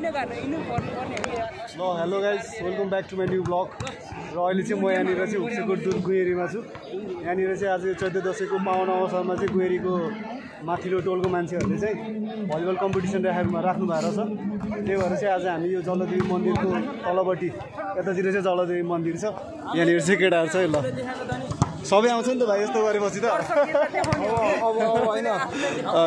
ल hello guys welcome back to my new blog र अहिले चाहिँ म यहाँनिर चाहिँ हुक्सेको दुर गुहेरीमा छु यहाँनिर चाहिँ आज चैते दसैँको पावन अवसरमा चाहिँ गुहेरीको माथिल्लो टोलको मान्छेहरूले चाहिँ भलिबल कम्पिटिसन राखेर राख्नु भएको छ त्यही भएर चाहिँ आज हामी यो जलदेवी मन्दिरको तलपट्टि यतातिर चाहिँ जलदेवी मन्दिर छ यहाँनिर चाहिँ केटाहरू छ है ल सबै आउँछ नि त भाइ यस्तो गरेपछि त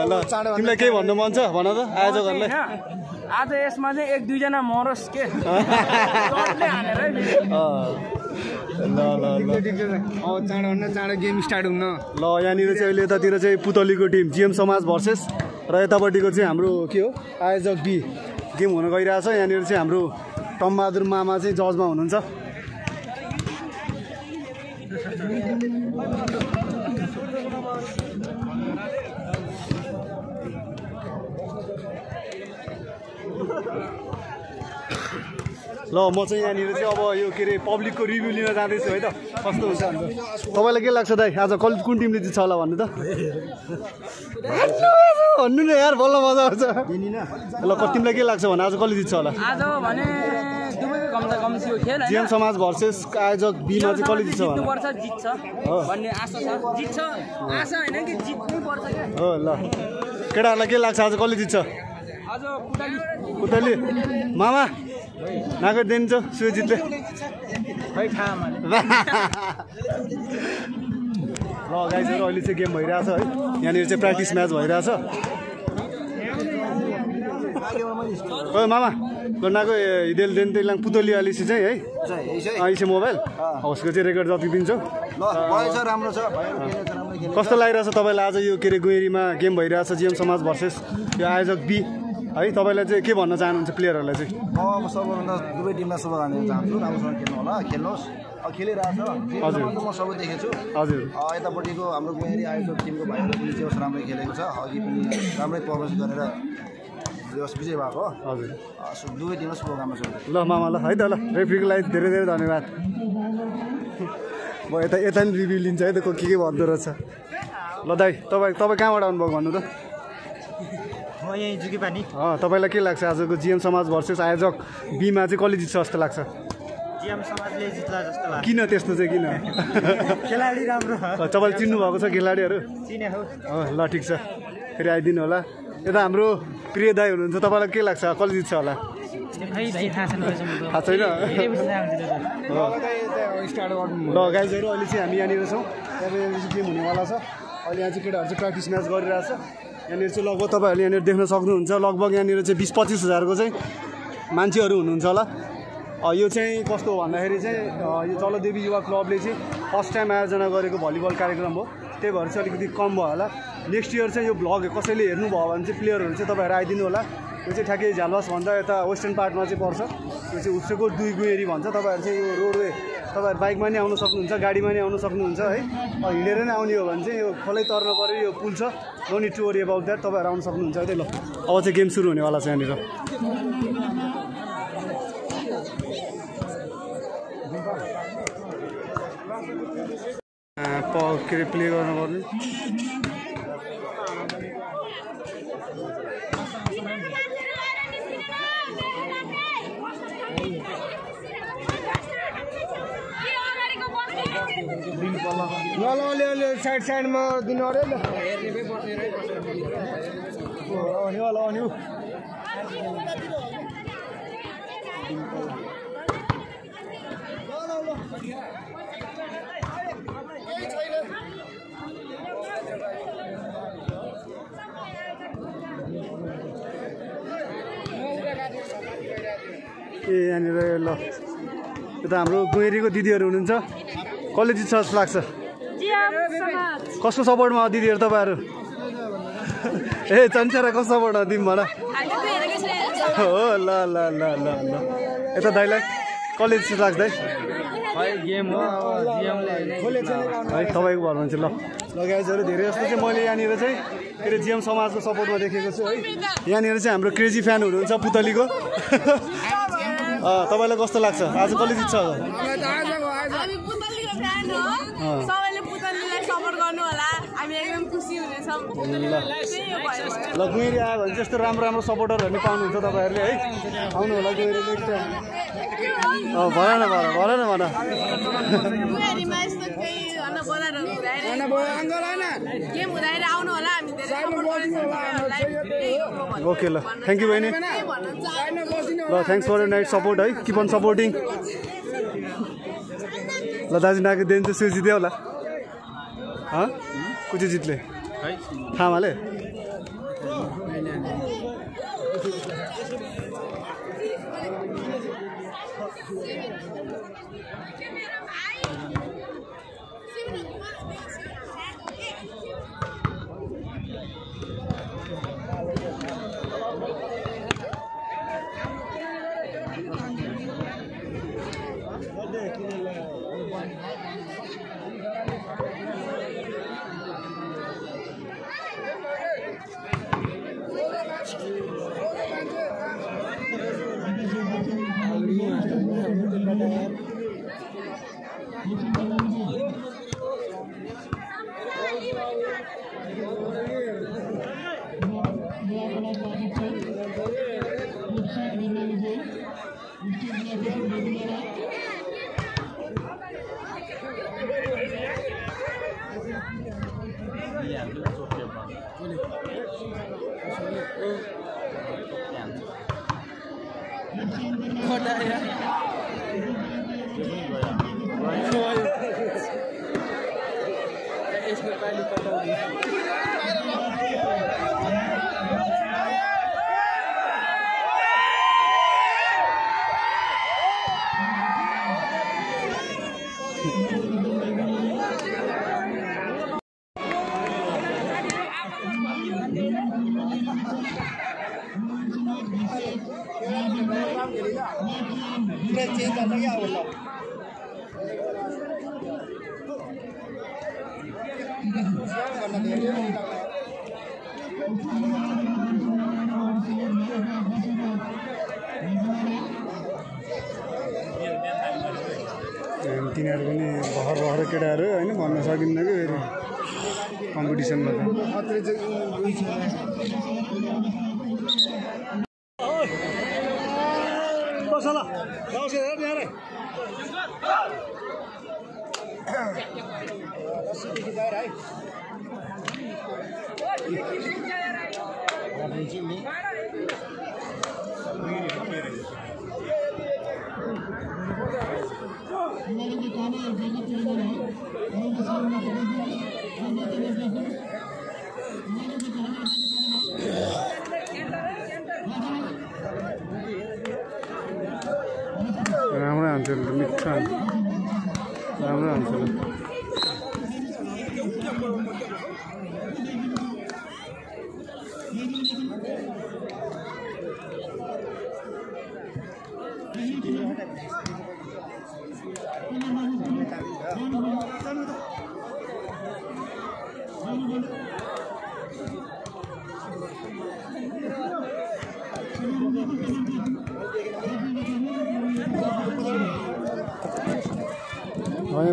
ल तिमीलाई केही भन्नु मन छ भन त आयोजकहरूलाई आज यसमा चाहिँ एक दुईजना मरोस् के? डटले हानेर है। फेरि। अँ, ल ल। चाँडो गेम स्टार्ट हुन्न ल यहाँनिर चाहिँ अहिले यतातिर चाहिँ पुतलीको टिम जिएम समाज भर्सेस। र यतापट्टिको चाहिँ हाम्रो के हो? आयोजक बी गेम हुन गइरहेछ। यहाँनिर चाहिँ हाम्रो टमबहादुर मामा चाहिँ जजमा हुनुहुन्छ। ल म चाहिँ यहाँनिर चाहिँ अब यो के अरे पब्लिकको रिभ्यू लिन जाँदैछु है त? कस्तो हुन्छ अन्त? तपाईँलाई के लाग्छ दाइ? आज कल कुन टिमले जित्छ होला भन्नु त? भन्नु न यार बल्ल मजा आउँछ। ल तिमीलाई के लाग्छ भने आज कसले जित्छ होला? जिएम समाज भर्सेस आयोजक बीमा चाहिँ कसले जित्छ हो ल। केटाहरूलाई के लाग्छ? आज कसले जित्छ? पुतली मामा नागो दिन्छ सुजितले। ल गाइजहरू अहिले चाहिँ गेम भइरहेछ है। यहाँनिर चाहिँ प्र्याक्टिस म्याच भइरहेछ। ओ मामा गर्नाको हिदेल देन तेलाङ पुतली अलिसी चाहिँ है? अहिले मोबाइल उसको चाहिँ रेकर्ड जति दिन्छौ। कस्तो लागिरहेछ तपाईँलाई आज यो के अरे गुहेरीमा गेम भइरहेछ जिएम समाज भर्सेस यो आयोजक बी? है। तपाईँलाई चाहिँ के भन्न चाहनुहुन्छ प्लेयरहरूलाई चाहिँ? म अब सबैभन्दा दुवै टिमलाई शुभकामना दिन चाहन्छु। राम्रोसँग खेल्नु होला खेल्नुहोस्। अब खेलिरहेछ हजुर। म सबै देखेको छु हजुर यतापट्टिको हाम्रो गुहेरी आयोजक टिमको भाइहरू पनि चाहिँ राम्रै खेलेको छ। अघि पनि राम्रै पर्फर्मेन्स गरेर विजय भएको हो। हजुर। दुवै टिमलाई शुभकामना छ। ल मामा ल है त ल रेफ्रीको लागि धेरै धेरै धन्यवाद। म यता यता नि रिभ्यू लिन्छ है त को के के भन्दो रहेछ। ल दाइ तपाईँ तपाईँ कहाँबाट आउनुभएको भन्नु त? म यहीँ तपाईँलाई के लाग्छ? आजको जिएम समाज भर्सेस आयोजक बीमा चाहिँ कसले जित्छ जस्तो लाग्छ? जिएम समाजले जित्ला जस्तो लाग्छ। किन त्यस्तो चाहिँ किन? खेलाडी राम्रो तपाईँले चिन्नु भएको छ खेलाडीहरू? चिने हो। अँ, ल ठिक छ। फेरि आइदिनु होला। यता हाम्रो प्रिय दाई हुनुहुन्छ। तपाईँलाई के लाग्छ? कसले जित्छ होला? थाहा छैन ल गाइजहरू अहिले चाहिँ हामी यहाँनिर छौँ। त्यहाँनिर चाहिँ गेम हुनेवाला छ। अहिले यहाँ चाहिँ केटाहरू चाहिँ प्र्याक्टिस म्याच गरिरहेछ। यहाँनिर चाहिँ लगभग तपाईँहरूले यहाँनिर देख्न सक्नुहुन्छ लगभग यहाँनिर चाहिँ बिस पच्चिस हजारको चाहिँ मान्छेहरू हुनुहुन्छ होला। यो चाहिँ कस्तो हो भन्दाखेरि चाहिँ यो जलदेवी युवा क्लबले चाहिँ फर्स्ट टाइम आयोजना गरेको भलिबल कार्यक्रम हो। त्यही भएर चाहिँ अलिकति कम भयो होला। नेक्स्ट इयर चाहिँ यो भ्लग कसैले हेर्नुभयो भने चाहिँ प्लेयरहरू चाहिँ तपाईँहरू आइदिनु होला। यो चाहिँ ठ्याक्कै झालवासभन्दा यता वेस्टर्न पार्टमा चाहिँ पर्छ। यो चाहिँ उत्सुको दुई गुहेरी भन्छ। तपाईँहरू चाहिँ यो रोडवे तपाईँहरू बाइकमा नि आउनु सक्नुहुन्छ गाडीमा नि आउनु सक्नुहुन्छ है। हिँडेर नै आउने हो भने चाहिँ यो खोलै तर्न पऱ्यो यो पुल छ। No need to worry about that तपाईँहरू आउनु सक्नुहुन्छ है। ल अब चाहिँ गेम सुरु हुनेवाला छ यहाँनिर। के अरे प्ले गर्न पर्ने ल ल अलिअलि साइड साइडमा दिनु अरे ल। हुनेवाला हो नि। ए यहाँनिर ल। यता हाम्रो गुहेरीको दिदीहरू हुनुहुन्छ। कसले जित्छ जस्तो लाग्छ कसको सपोर्टमा दिदीहरू तपाईँहरू? ए चन्चेरा कसको सपोर्टमा दिउँ भन। हो ल ल ल ल ल। यता दाइलाई कसले जस्तो लाग्छ दाइ। गेम हो है तपाईँको भर मान्छे ल। लगाइजहरू धेरै जस्तो चाहिँ मैले यहाँनिर चाहिँ के अरे जिएम समाजको सपोर्टमा देखेको छु है। यहाँनिर चाहिँ हाम्रो क्रेजी फ्यान हुनुहुन्छ पुतलीको। अँ, तपाईँलाई कस्तो लाग्छ? आज कसले जित्छ होला? हामी पुतलीको फ्यान हो सबैले पुतलीलाई सपोर्ट गर्नु होला हामी एकदम खुसी हुनेछौँ। ल। गुइरी आयो भने चाहिँ यस्तो राम्रो राम्रो सपोर्टरहरू पनि पाउनुहुन्छ तपाईँहरूले है? आउनु होला गुइरी नेक्स्ट टाइम भन न भन भन न। भन ओके ल। थ्याङ्क यू बहिनी। ल थ्याङ्क्स फर नाइट सपोर्ट है? किप अन सपोर्टिङ ल दाजु नाको दिन चाहिँ सुजी जित्यो होला। हँ? तिनीहरू पनि भर्खर भर्खर केटाहरू होइन भन्न सकिन्न कि फेरि कम्पिटिसनमा त। Maşallah. lá, vamos hadi hadi. Nasıl bir gider ay? Abicim mi? हान्छ राम्रो हान्छ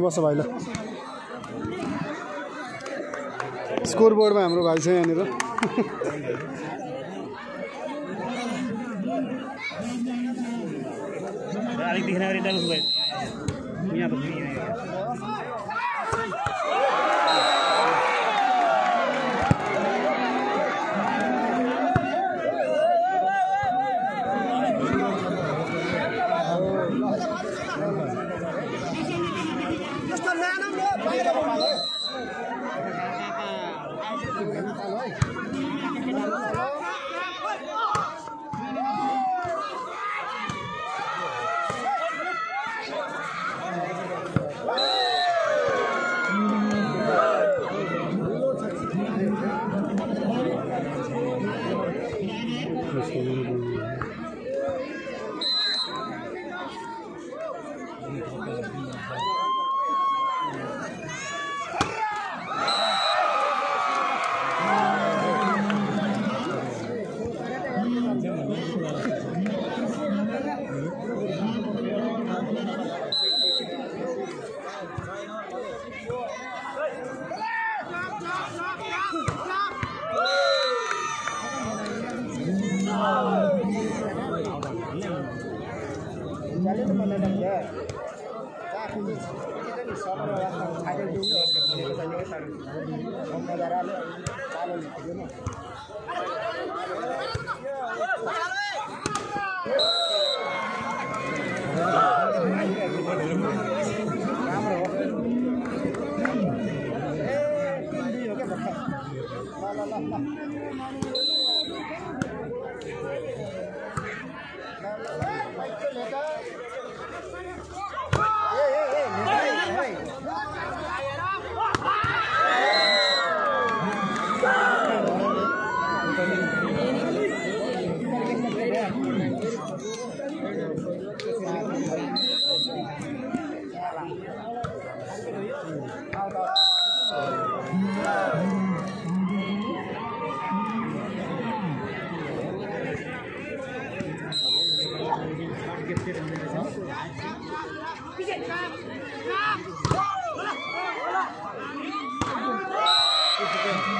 यहीँ बस्छ भाइ ल स्कोर बोर्डमा हाम्रो भाइ छ यहाँनिर। अलिक 对。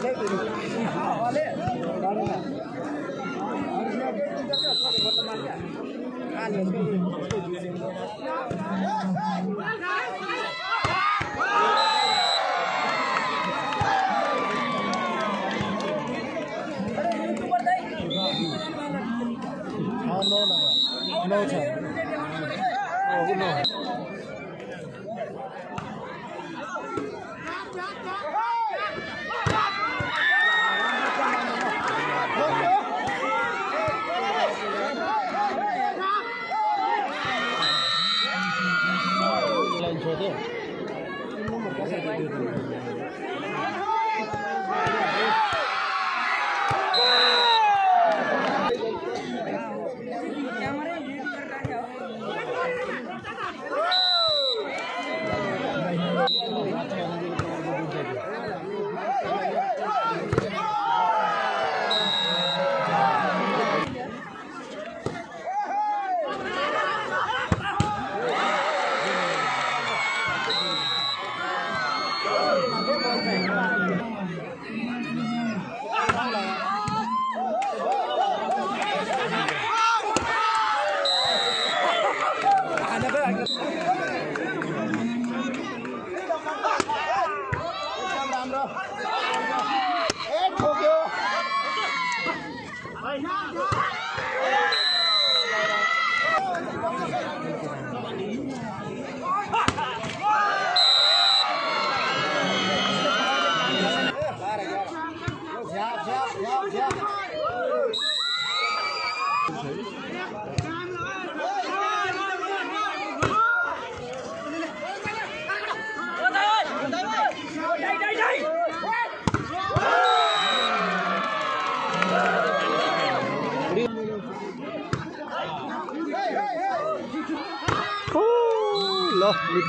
Thank you.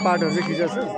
पार्टहरू चाहिँ खिचेको छ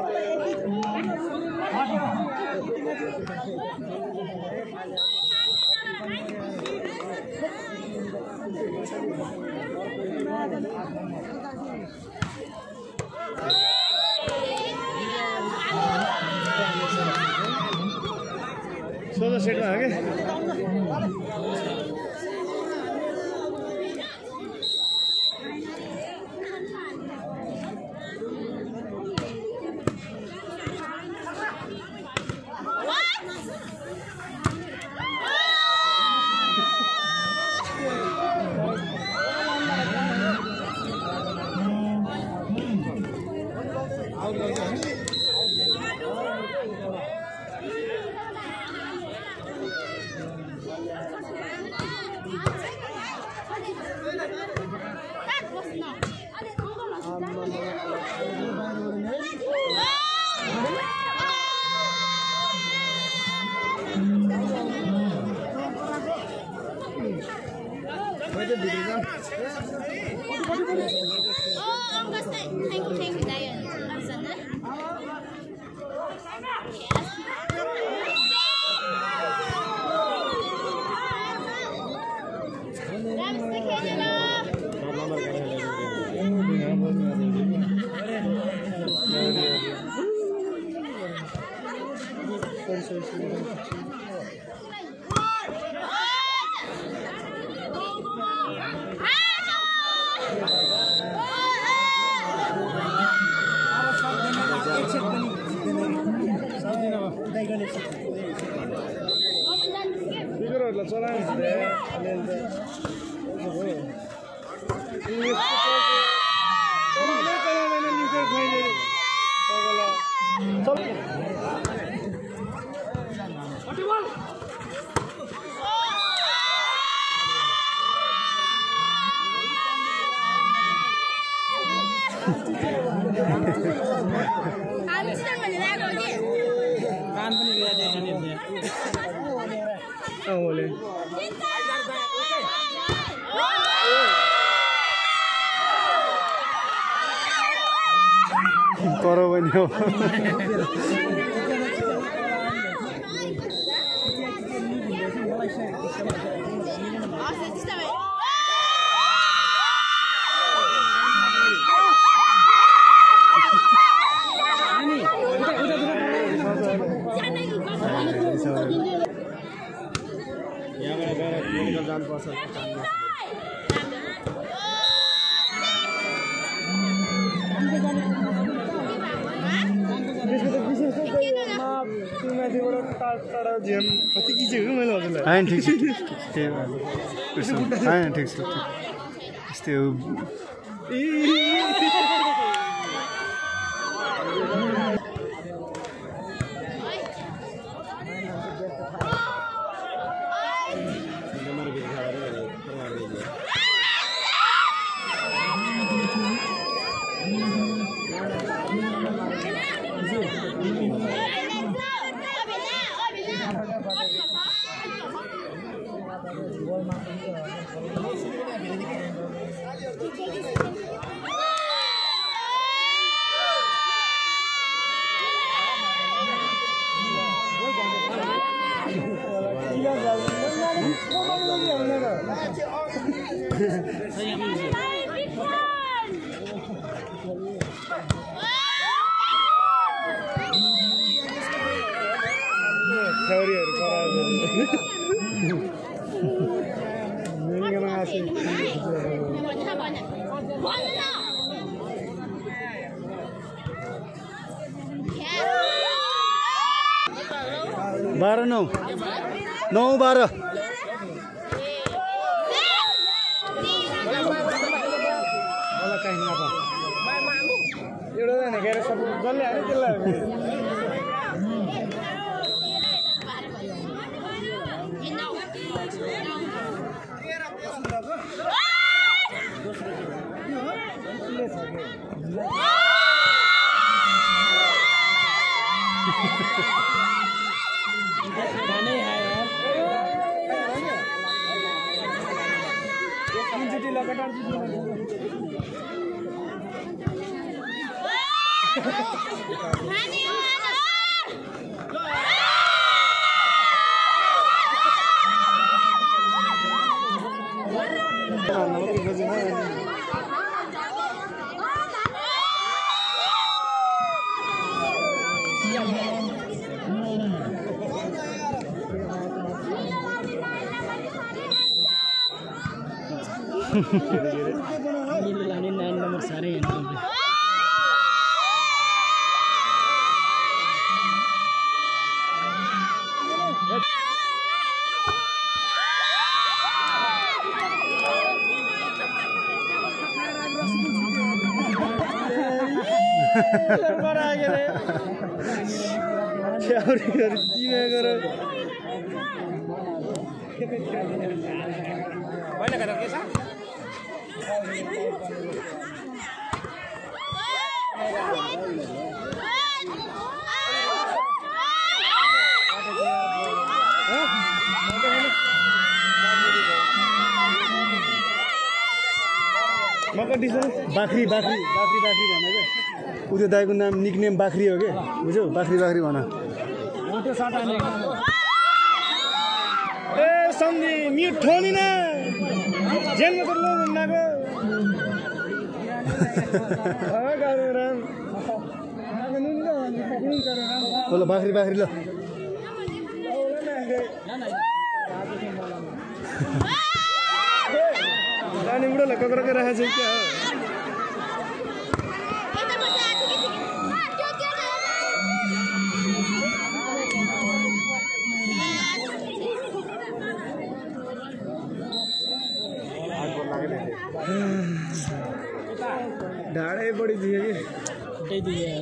よ。भएर होइन ठिक छ ठिक यस्तै हो थ्योरीहरू करायो मेरिङमा बाह्र नौ नौ बाह्र एउटा जाने गएर सब जसले हाल्यो त्यसलाई खानै आयो लाने नाइन नम्बर साह्रै हेर्नु बाख्री बाख्री बाख्री बाख्री भन क्या उ त्यो दाईको नाम निकनेम बाख्री हो क्या बुझ्यौ? बाख्री बाख्री भन। ए सम्झी मिठो नि। जेलमा त हुन्नाको ल बाख्री बाख्री ल जाने बुढोलाई कक्राकै राखेको छ क्या हो कि ए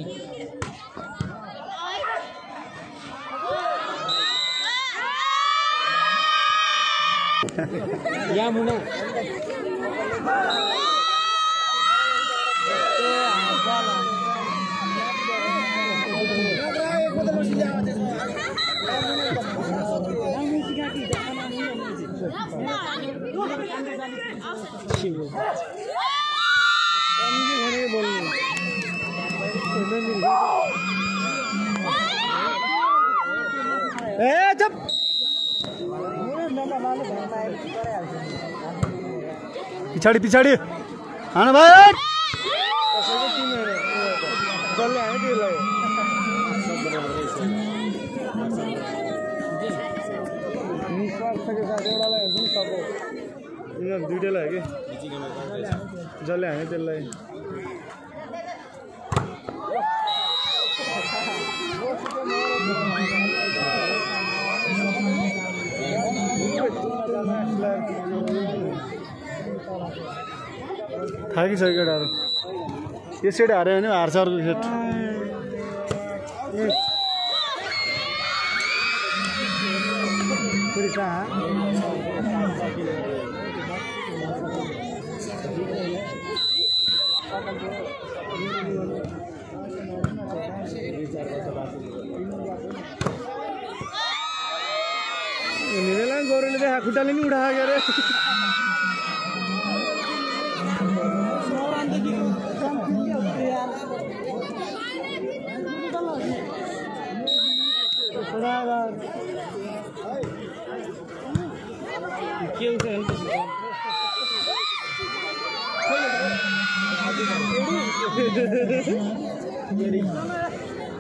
चप पछाडि पछाडि हानु भाइ कसैको टिम हेर जसले हाने त्यो लाग्यो निस्वार्थको साथ एउटालाई हुन्छ नि सबै यिनीहरू दुइटैलाई हो कि जसले हाने त्यसलाई थाकिसक्यो केटाहरू यो सेट हार्यो भने हार्छ अर्को सेट। कहाँ? देखा खुट्टाले नि उठा के अरे के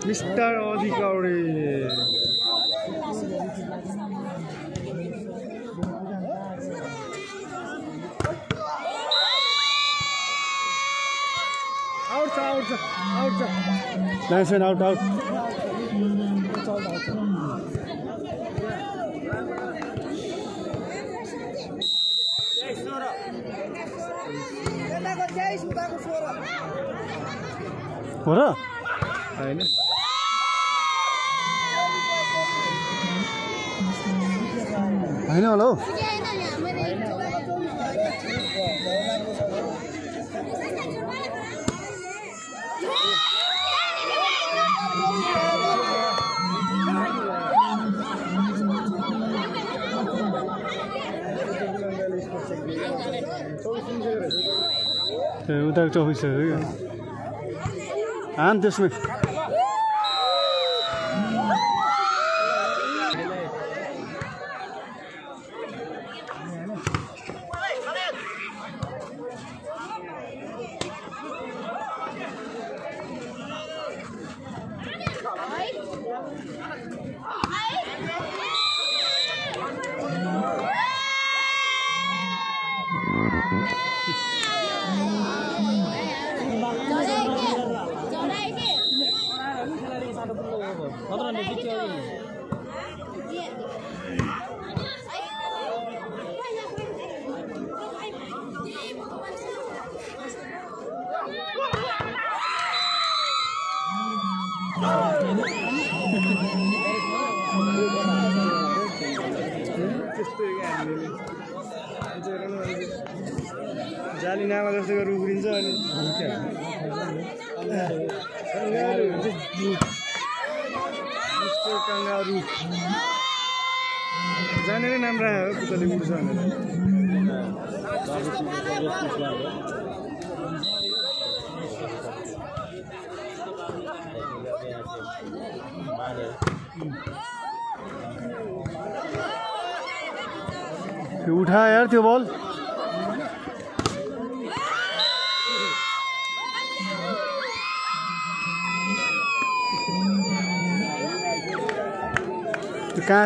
mister Adhikari linesman out out हो र होइन होइन होला हौ ए उता चौबिस हो क्या हान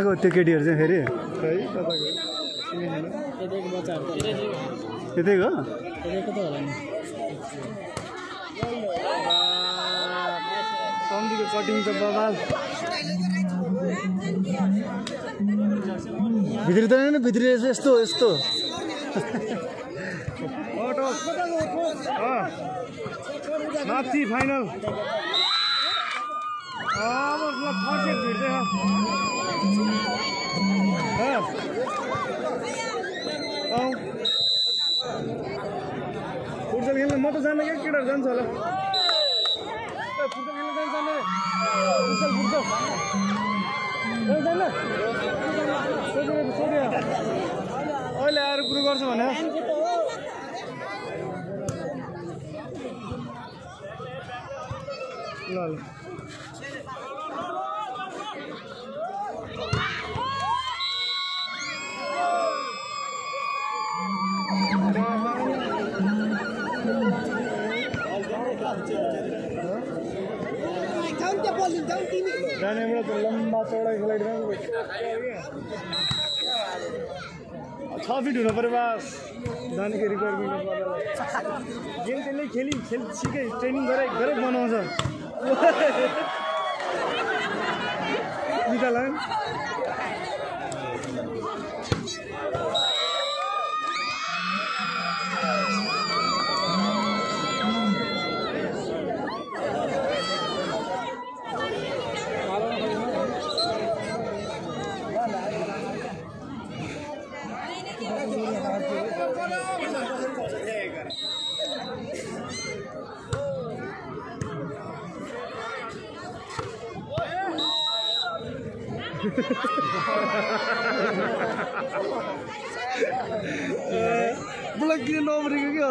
कहाँको त्यो केटीहरू चाहिँ फेरि? यतैको सम्झीको कटिङ त बबाल। भित्री त होइन भित्री रहेछ यस्तो यस्तो। माथि फाइनल अब ल फर्स्ट भिड्दैछ फुटबल खेल्न म त जान्न क्या केटाहरू जान्छ होला फुटबल खेल्न जान्छ जाने फुटबल फुटबल सोध्यो अहिले आएर कुरो गर्छ भने ल ल। जानेबाट त लम्बा चौडा खेलाइदिनु छ फिट हुनु पऱ्यो बास जानेको रिक्वायरमेन्ट गेम त्यसले खेली खेल सिकै ट्रेनिङ गरे गरे बनाउँछ निकाल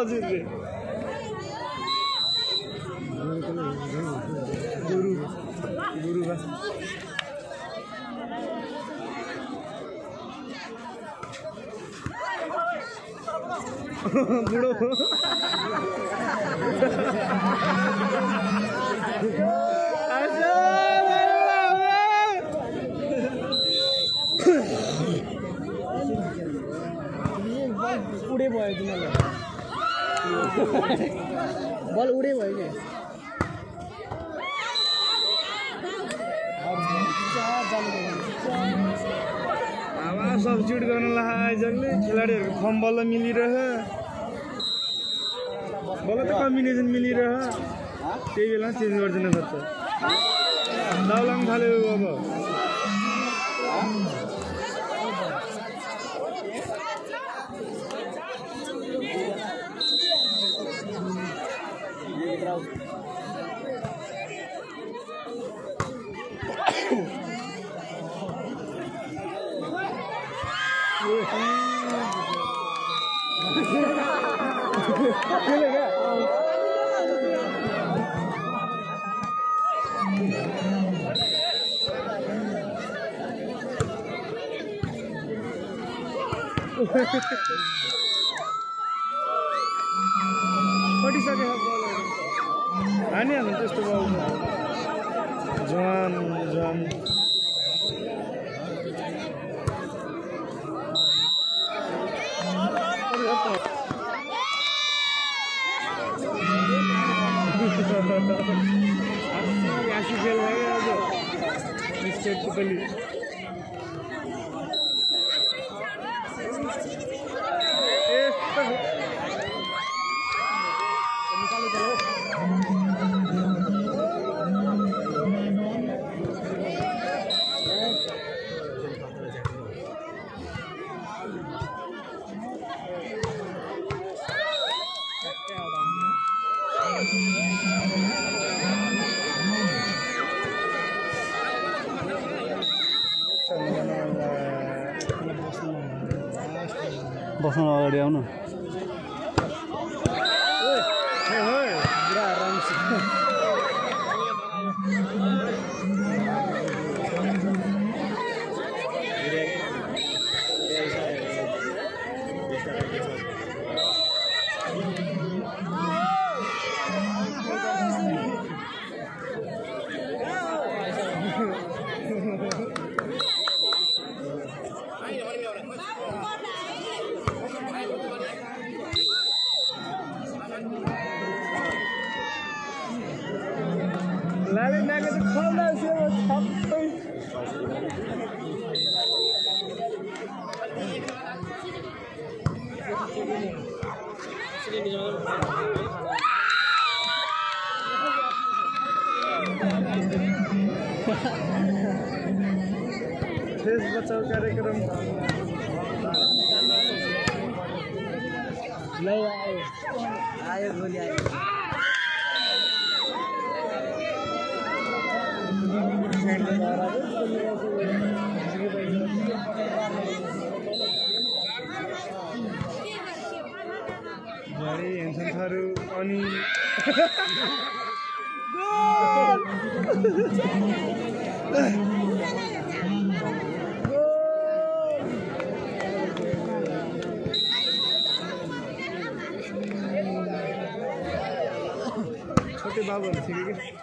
नमरेको कि हजुरले गुरु गुरु बा बुढो उडे भयो तिनीहरूलाई बल उडे भयो कि? हावा सब्सिट्युट गर्न लगाए जसले खेलाडीहरूको फर्म बल्ल मिलिरह। बल्ल त कम्बिनेसन मिलिरह। त्यही बेला चेन्ज गरिदिनु पर्छ। दाउलाङ थाल्यो अब। कटिसके बलहरू हानिहाल्नु त्यस्तो बल जवान जवान आसी खेल भयो आज स्टेटको पनि 上了两轮 झरी हेन्सहरू अनि छोटे बाबुहरू थियो कि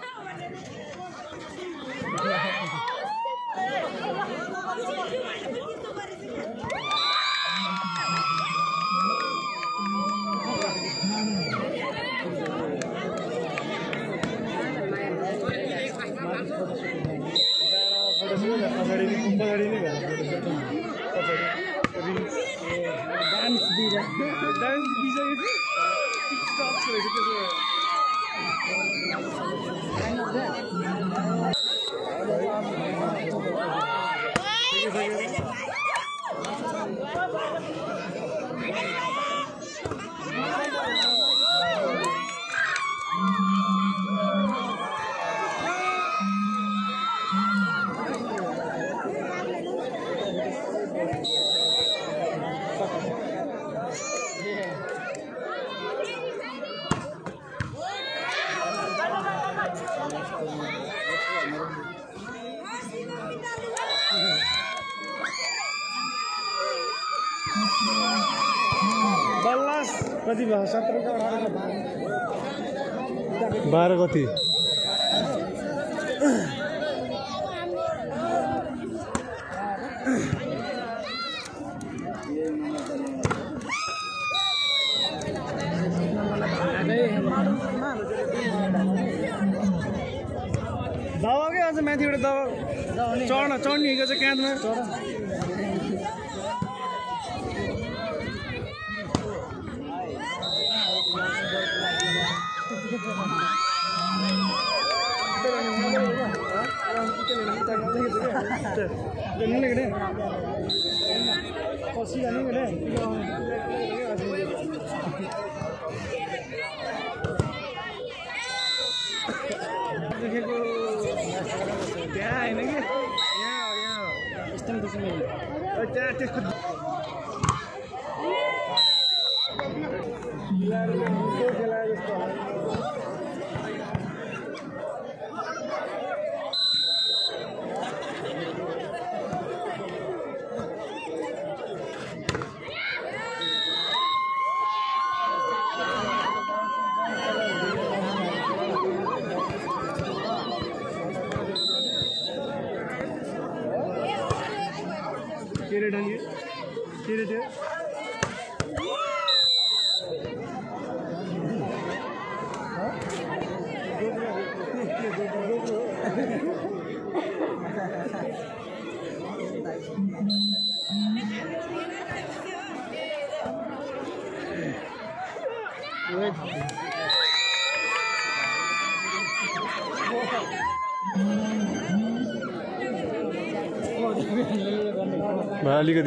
बाह्र कति दबाकै क्या माथिबाट दबा चढ्न चढ्ने हिँडेको चाहिँ चढ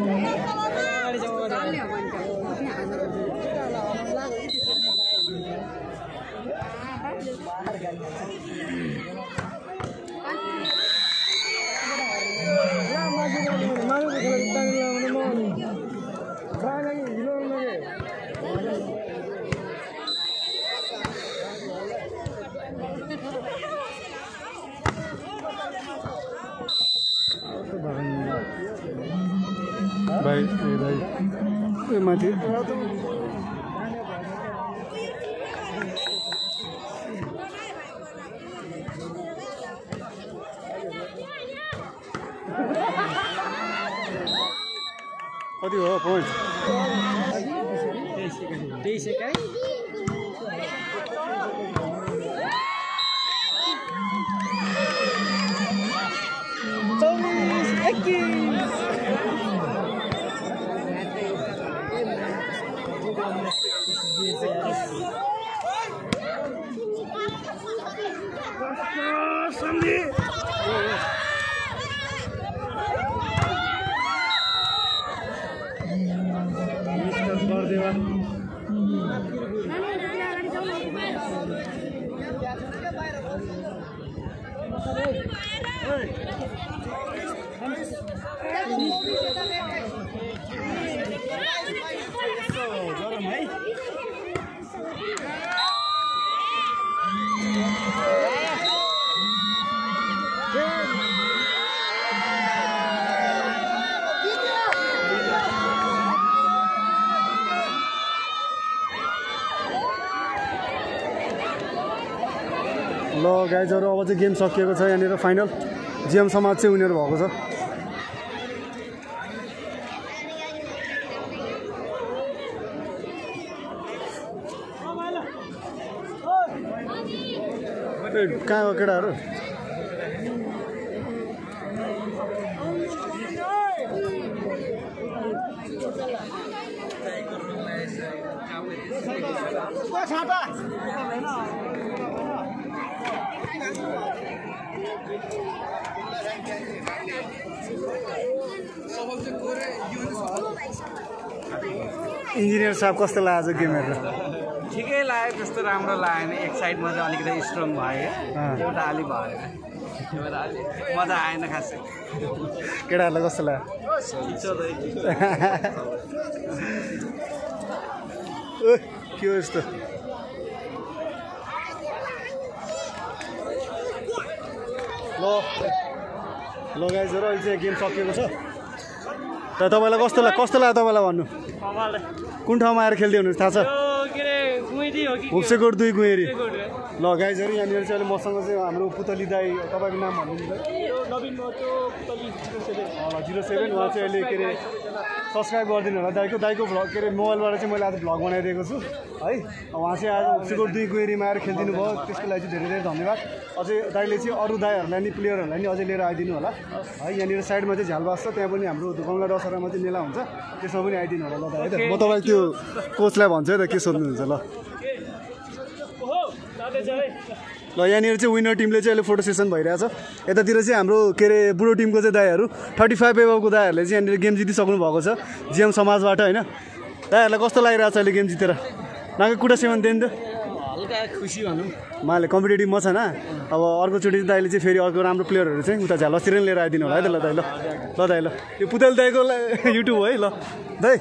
我要喝老 कति हो ल गाइजहरू अब चाहिँ गेम सकिएको छ यहाँनिर फाइनल जिएम समाज चाहिँ विनर भएको छ। कहाँ केटाहरू? इन्जिनियर साहब कस्तो लाग्यो गेम हेरेर ठिकै लाग्यो त्यस्तो राम्रो लागेन। एक साइडमा चाहिँ अलिकति स्ट्रङ भयो। एउटा अलिक भएन एउटा अलिक मजा आएन खासै। केटाहरूलाई कस्तो लाग्यो? के हो यस्तो? ल ल गाइजहरू अहिले चाहिँ गेम सकिएको छ। त तपाईँलाई कस्तो लाग्यो कस्तो लाग्यो तपाईँलाई भन्नु? कुन ठाउँमा आएर खेल्दै हुनुहुन्छ? थाहा छ। हुप्सेकोट दुई गुहेरी। ल गाइजहरू यहाँनिर चाहिँ अहिले मसँग चाहिँ हाम्रो पुतली दाई तपाईँको नाम भन्नुहुन्छ जिरो सेभेन। उहाँ चाहिँ अहिले के अरे सब्सक्राइब गरिदिनु होला। दाइको दाइको भ्लग के अरे मोबाइलबाट चाहिँ मैले आज भ्लग बनाइदिएको छु है? उहाँ चाहिँ आज हुप्सेकोट दुई गुहेरीमा आएर खेलिदिनु भयो। त्यसको लागि चाहिँ धेरै धेरै धन्यवाद। अझै दाइले चाहिँ अरू दाईहरूलाई नि प्लेयरहरूलाई नि अझै लिएर आइदिनु होला। है यहाँनिर साइडमा चाहिँ झ्यालबास छ त्यहाँ पनि हाम्रो गङ्गा दशहरामा चाहिँ मेला हुन्छ। त्यसमा पनि आइदिनु होला। ल है त। म तपाईँलाई त्यो कोचलाई भन्छु है त के सोध्नुहुन्छ ल। ल यहाँनिर चाहिँ विनर टिमले चाहिँ अहिले फोटो सेसन भइरहेछ। यतातिर चाहिँ हाम्रो के अरे बुढो टिमको चाहिँ दाईहरू थर्टी फाइभ एबको दाईहरूले चाहिँ यहाँनिर गेम जितिसक्नु भएको छ जिएम समाजबाट होइन? दाईहरूलाई कस्तो लागिरहेको छ अहिले गेम जितेर? नाकै कुटा सेवन दियो नि त हल्का खुसी भनौँ। माले कम्पिटेटिभ म छ न अब अर्कोचोटि चाहिँ दाइले चाहिँ फेरि अर्को राम्रो प्लेयरहरू चाहिँ उता झ्यालतिर लिएर आइदिनु होला है त ल दाइ ल। ल दाइ ल। यो पुतल दाइको ला- युट्युब हो है ल। दाइ